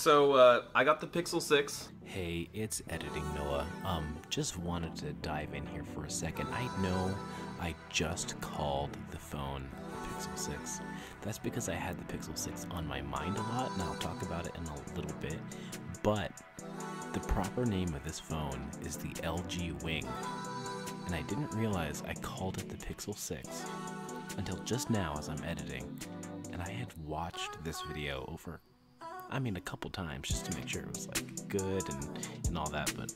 So uh, I got the Pixel 6. Hey, it's Editing Noah. Um, just wanted to dive in here for a second. I know I just called the phone the Pixel 6. That's because I had the Pixel 6 on my mind a lot, and I'll talk about it in a little bit. But the proper name of this phone is the LG Wing. And I didn't realize I called it the Pixel 6 until just now as I'm editing. And I had watched this video over I mean, a couple times just to make sure it was like good and, and all that. But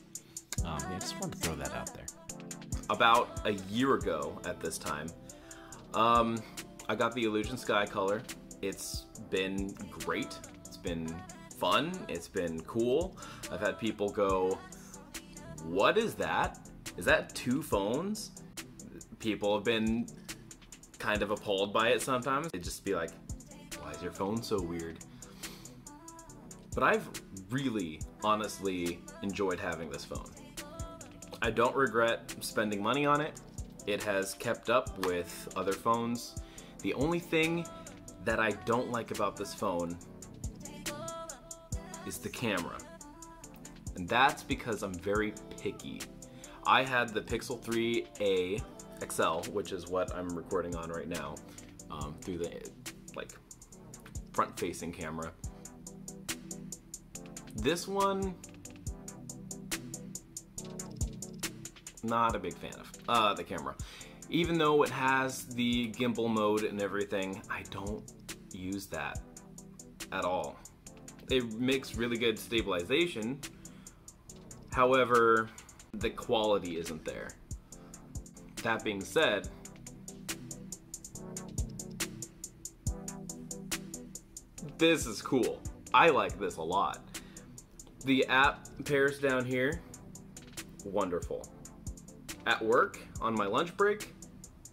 um, yeah, I just wanted to throw that out there. About a year ago at this time, um, I got the Illusion Sky color. It's been great. It's been fun. It's been cool. I've had people go, What is that? Is that two phones? People have been kind of appalled by it sometimes. They just be like, Why is your phone so weird? But I've really, honestly enjoyed having this phone. I don't regret spending money on it. It has kept up with other phones. The only thing that I don't like about this phone is the camera. And that's because I'm very picky. I had the Pixel 3a XL, which is what I'm recording on right now, um, through the like front-facing camera. This one, not a big fan of uh, the camera. Even though it has the gimbal mode and everything, I don't use that at all. It makes really good stabilization. However, the quality isn't there. That being said, this is cool. I like this a lot. The app pairs down here, wonderful. At work, on my lunch break,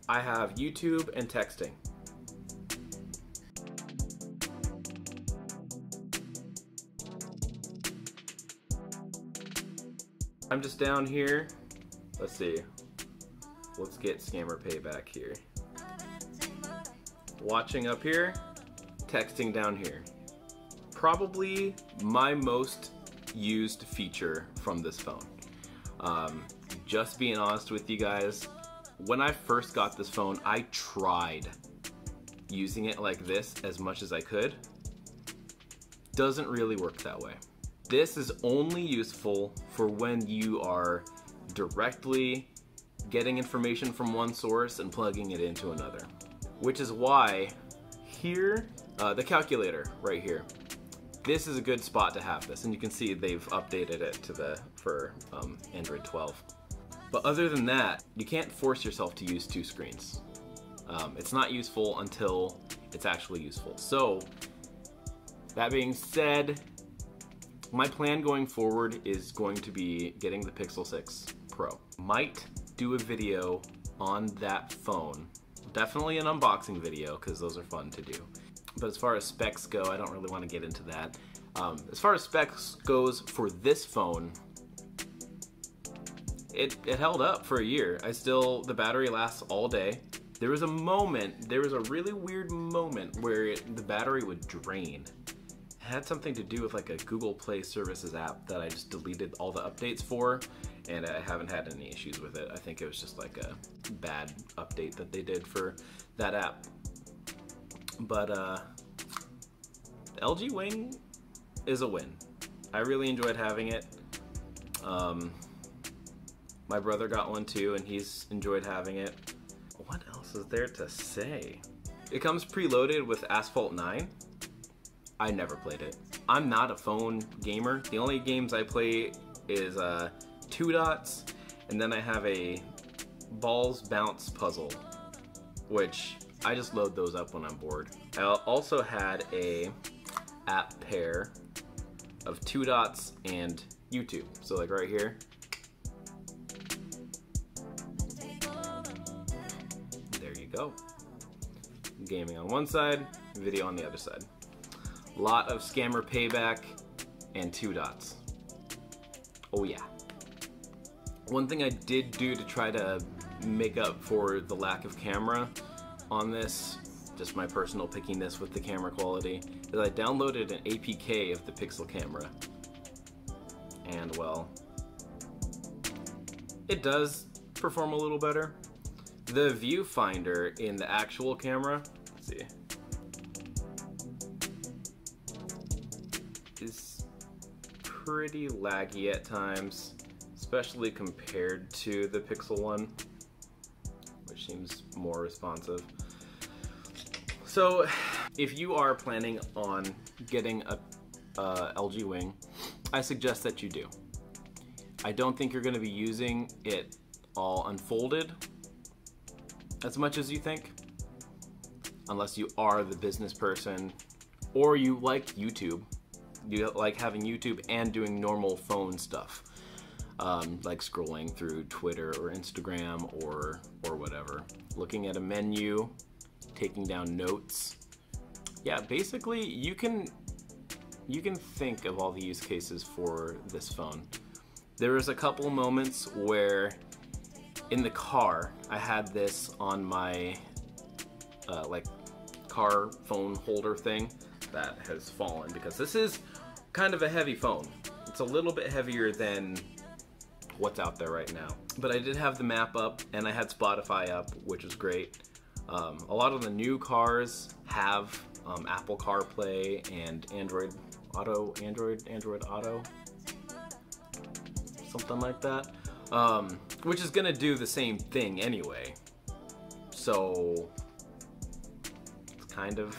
I have YouTube and texting. I'm just down here. Let's see. Let's get scammer payback here. Watching up here, texting down here. Probably my most used feature from this phone. Um, just being honest with you guys, when I first got this phone, I tried using it like this as much as I could. Doesn't really work that way. This is only useful for when you are directly getting information from one source and plugging it into another. Which is why here, uh, the calculator right here, this is a good spot to have this and you can see they've updated it to the for um, Android 12 but other than that you can't force yourself to use two screens. Um, it's not useful until it's actually useful. So that being said my plan going forward is going to be getting the Pixel 6 Pro. Might do a video on that phone. Definitely an unboxing video because those are fun to do but as far as specs go, I don't really want to get into that. Um, as far as specs goes for this phone, it, it held up for a year. I still, the battery lasts all day. There was a moment, there was a really weird moment where it, the battery would drain. It had something to do with like a Google Play Services app that I just deleted all the updates for and I haven't had any issues with it. I think it was just like a bad update that they did for that app. But uh, LG Wing is a win. I really enjoyed having it. Um, my brother got one too, and he's enjoyed having it. What else is there to say? It comes preloaded with Asphalt 9. I never played it. I'm not a phone gamer. The only games I play is uh, Two Dots, and then I have a Balls Bounce puzzle, which I just load those up when I'm bored. I also had a app pair of two dots and YouTube. So like right here. There you go. Gaming on one side, video on the other side. Lot of scammer payback and two dots. Oh yeah. One thing I did do to try to make up for the lack of camera on this just my personal pickiness with the camera quality, is I downloaded an APK of the Pixel camera. And well, it does perform a little better. The viewfinder in the actual camera, let's see, is pretty laggy at times, especially compared to the Pixel one, which seems more responsive. So, if you are planning on getting a uh, LG Wing, I suggest that you do. I don't think you're going to be using it all unfolded as much as you think, unless you are the business person or you like YouTube. You like having YouTube and doing normal phone stuff, um, like scrolling through Twitter or Instagram or or whatever, looking at a menu, taking down notes. Yeah, basically you can you can think of all the use cases for this phone. There was a couple moments where in the car I had this on my uh, like car phone holder thing that has fallen because this is kind of a heavy phone. It's a little bit heavier than what's out there right now. But I did have the map up and I had Spotify up, which is great. Um, a lot of the new cars have um, Apple CarPlay and Android Auto, Android, Android Auto, something like that, um, which is gonna do the same thing anyway. So it's kind of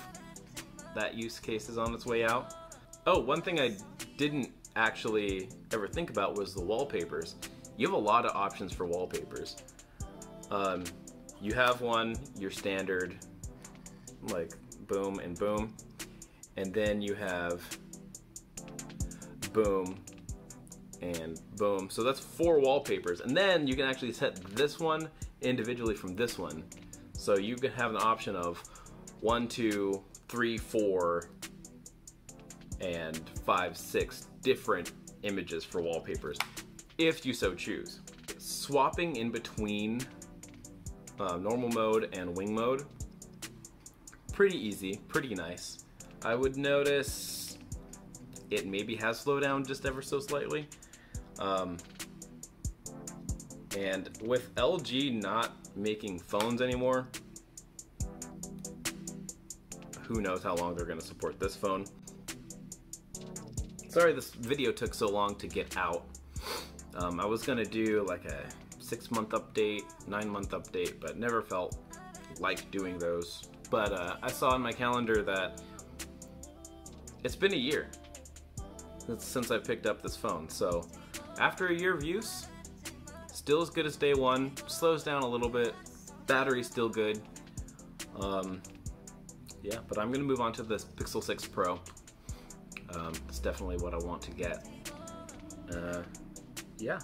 that use case is on its way out. Oh, one thing I didn't actually ever think about was the wallpapers. You have a lot of options for wallpapers. Um, you have one, your standard, like boom and boom, and then you have boom and boom. So that's four wallpapers, and then you can actually set this one individually from this one. So you can have an option of one, two, three, four, and five, six different images for wallpapers, if you so choose. Swapping in between uh, normal mode and wing mode, pretty easy, pretty nice. I would notice it maybe has slowed down just ever so slightly. Um, and with LG not making phones anymore, who knows how long they're going to support this phone. Sorry this video took so long to get out. Um, I was going to do like a six month update, nine month update, but never felt like doing those. But uh, I saw in my calendar that it's been a year since I picked up this phone. So after a year of use, still as good as day one, slows down a little bit, battery's still good. Um, yeah, but I'm gonna move on to this Pixel 6 Pro. Um, it's definitely what I want to get. Uh, yeah.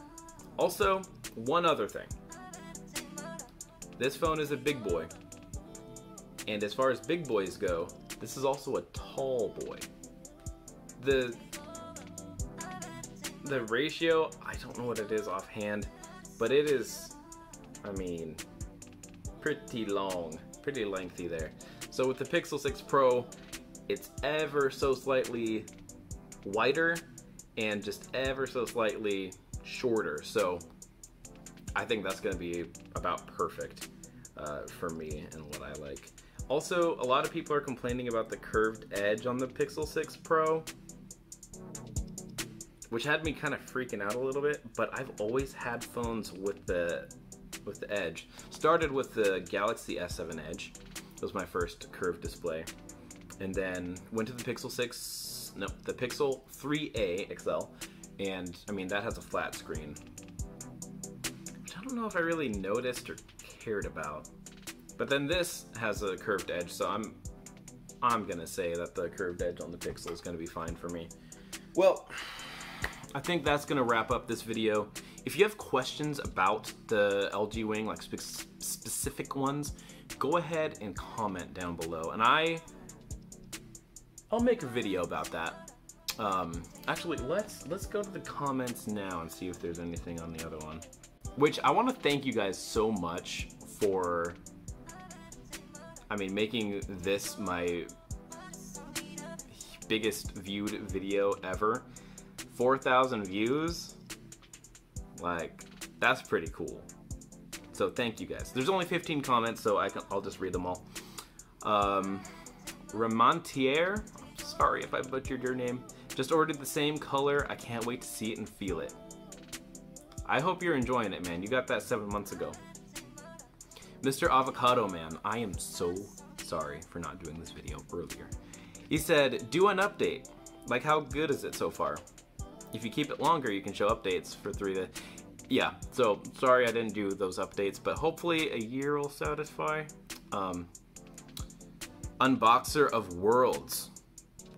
Also, one other thing. This phone is a big boy. And as far as big boys go, this is also a tall boy. The the ratio, I don't know what it is offhand, but it is I mean pretty long, pretty lengthy there. So with the Pixel 6 Pro, it's ever so slightly wider and just ever so slightly shorter. So I think that's to be about perfect uh, for me and what I like. Also, a lot of people are complaining about the curved edge on the Pixel 6 Pro, which had me kind of freaking out a little bit, but I've always had phones with the with the edge. Started with the Galaxy S7 Edge. It was my first curved display. And then went to the Pixel 6, no, the Pixel 3a XL, and I mean that has a flat screen, I don't know if I really noticed or cared about. But then this has a curved edge, so I'm I'm gonna say that the curved edge on the Pixel is gonna be fine for me. Well, I think that's gonna wrap up this video. If you have questions about the LG Wing, like spe specific ones, go ahead and comment down below, and I I'll make a video about that. Um, actually, let's let's go to the comments now and see if there's anything on the other one. Which I want to thank you guys so much for I mean, making this my biggest viewed video ever, 4,000 views, like, that's pretty cool. So thank you guys. There's only 15 comments, so I can, I'll just read them all. Um, Ramontier, sorry if I butchered your name, just ordered the same color. I can't wait to see it and feel it. I hope you're enjoying it, man. You got that seven months ago. Mr. Avocado Man, I am so sorry for not doing this video earlier. He said, do an update. Like, how good is it so far? If you keep it longer, you can show updates for three to... Yeah, so sorry I didn't do those updates, but hopefully a year will satisfy. Um, Unboxer of Worlds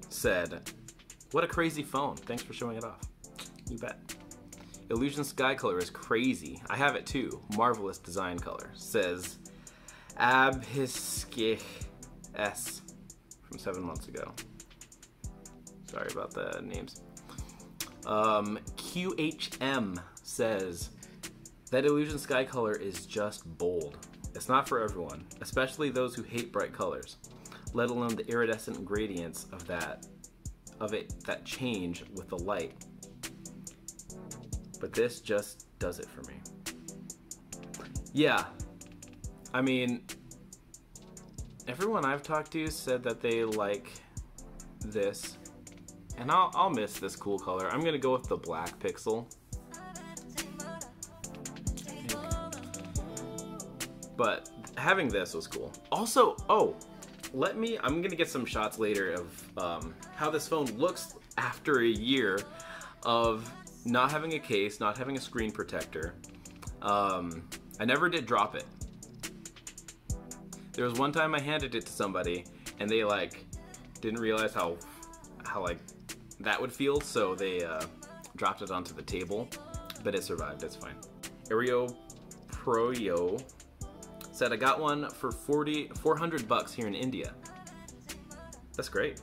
said, what a crazy phone. Thanks for showing it off. You bet. Illusion Sky Color is crazy. I have it too. Marvelous design color. Says Abhiskih S from seven months ago. Sorry about the names. Um, QHM says that Illusion Sky Color is just bold. It's not for everyone, especially those who hate bright colors, let alone the iridescent gradients of that of it that change with the light. But this just does it for me. Yeah. I mean, everyone I've talked to said that they like this. And I'll, I'll miss this cool color. I'm to go with the black pixel. But having this was cool. Also, oh, let me, I'm to get some shots later of um, how this phone looks after a year of not having a case, not having a screen protector. Um, I never did drop it. There was one time I handed it to somebody and they like didn't realize how how like that would feel, so they uh, dropped it onto the table, but it survived. It's fine. Aereo Proyo said I got one for 40 400 bucks here in India. That's great.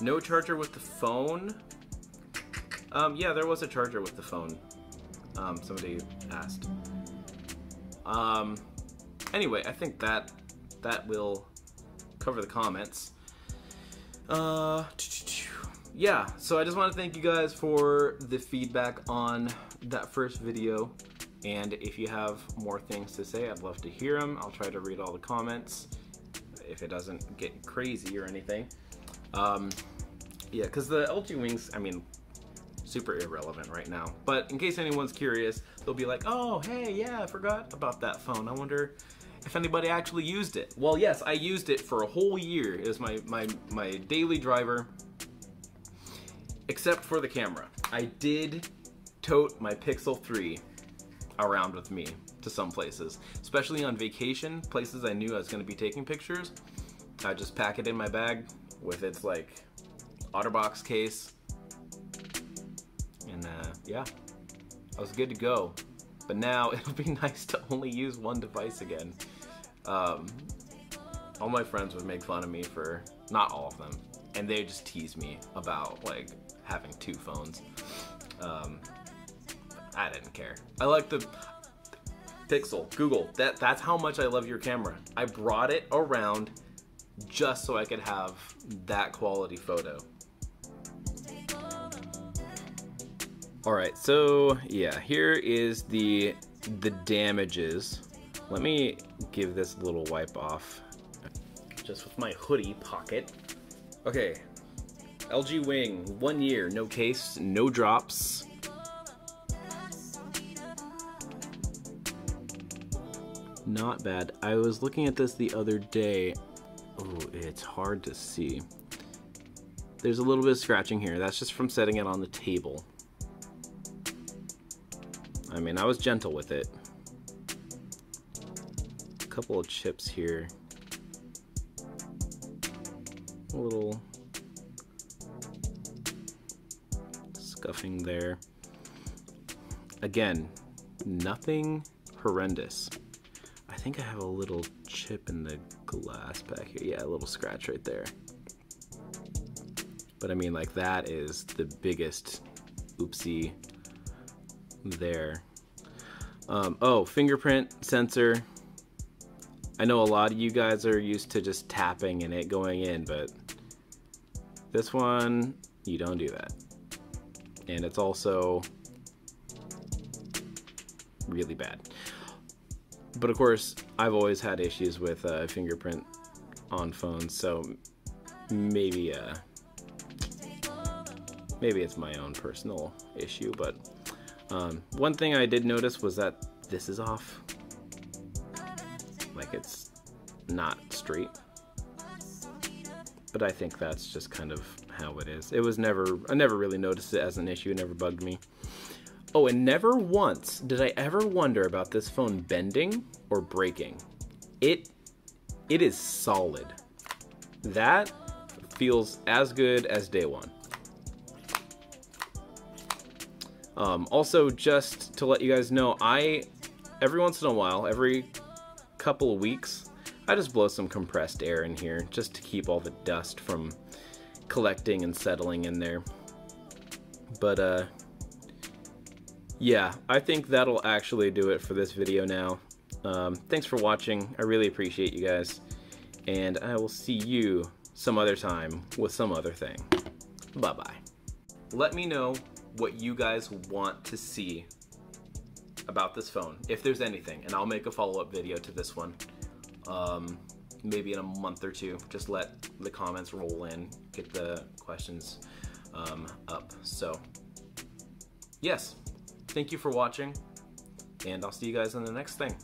No charger with the phone. Um, yeah, there was a charger with the phone. Um, somebody asked. Um, anyway, I think that that will cover the comments. Uh, yeah, so I just want to thank you guys for the feedback on that first video. And if you have more things to say, I'd love to hear them. I'll try to read all the comments if it doesn't get crazy or anything. Um, yeah, because the LG Wings, I mean, super irrelevant right now. But in case anyone's curious, they'll be like, oh, hey, yeah, I forgot about that phone. I wonder if anybody actually used it. Well, yes, I used it for a whole year. It was my, my, my daily driver, except for the camera. I did tote my Pixel 3 around with me to some places, especially on vacation, places I knew I was going to be taking pictures. I just pack it in my bag with its like OtterBox case, yeah, I was good to go. But now it'll be nice to only use one device again. Um, all my friends would make fun of me for, not all of them, and they just tease me about like having two phones. Um, I didn't care. I like the Pixel, Google, that, that's how much I love your camera. I brought it around just so I could have that quality photo. All right, so yeah, here is the the damages. Let me give this a little wipe off, just with my hoodie pocket. Okay, LG Wing, one year, no case, no drops. Not bad. I was looking at this the other day. Oh, it's hard to see. There's a little bit of scratching here. That's just from setting it on the table. I mean, I was gentle with it. A couple of chips here. A little scuffing there. Again, nothing horrendous. I think I have a little chip in the glass back here. Yeah, a little scratch right there. But I mean, like, that is the biggest oopsie there. Um, oh, fingerprint sensor. I know a lot of you guys are used to just tapping and it going in, but this one, you don't do that. And it's also really bad. But of course, I've always had issues with uh, fingerprint on phones, so maybe uh, maybe it's my own personal issue. But um, one thing I did notice was that this is off, like it's not straight. But I think that's just kind of how it is. It was never I never really noticed it as an issue. It never bugged me. Oh, and never once did I ever wonder about this phone bending or breaking. It it is solid. That feels as good as day one. Um, also, just to let you guys know, I every once in a while, every couple of weeks, I just blow some compressed air in here just to keep all the dust from collecting and settling in there. But uh, yeah, I think that'll actually do it for this video now. Um, thanks for watching. I really appreciate you guys. And I will see you some other time with some other thing. Bye-bye. Let me know what you guys want to see about this phone, if there's anything, and I'll make a follow-up video to this one. Um, maybe in a month or two. Just let the comments roll in, get the questions um, up. So, yes, thank you for watching, and I'll see you guys in the next thing.